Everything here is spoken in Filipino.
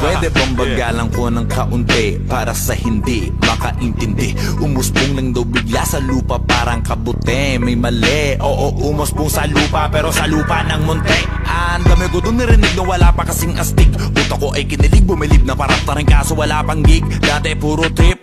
Pwede bang bagalan ko ng kaunti Para sa hindi makaintindi? Umuspong lang daw bigla sa lupa Parang kabute, may mali Oo, umuspong sa lupa Pero sa lupa ng munti. Ang dami ko dun narinig na wala pa kasing astig. Puta ko ay kinilig, bumilib na parap na Kaso wala pang gig, dati puro trip.